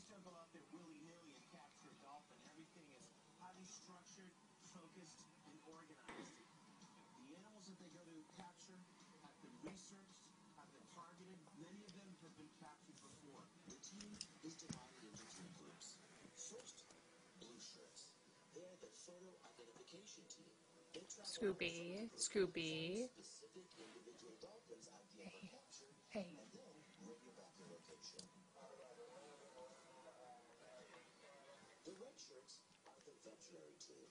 just don't go out there willy-nilly and capture a dolphin. Everything is highly structured, focused, and organized. The animals that they go to capture have been researched, have been targeted. Many of them have been captured before. The team is divided into three groups. First, blue shirts. They're the photo identification team. Scooby, Scooby. specific individual dolphins idea for capture, Hey. and then bring you back to location. The red shirts are the veterinary.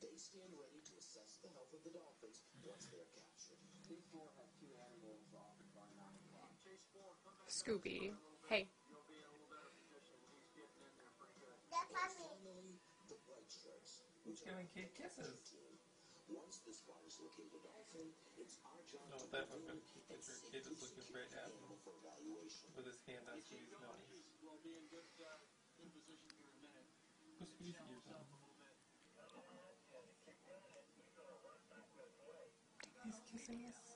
They stand ready to assess the health of the dolphins once they're captured. These four have two animals off by nine o'clock. Chase four, come back. Scooby. Hey. You'll be in a little better position. He's getting in there pretty good. And finally, the white shirts, which are Giving the kid kisses. Once the spotters locate a dolphin, it's our job No, to that go was in good. and kid is looking secure very the for evaluation. with his hand on You keep Stevie's going. nose. He's- We'll be in uh, He's kissing sucker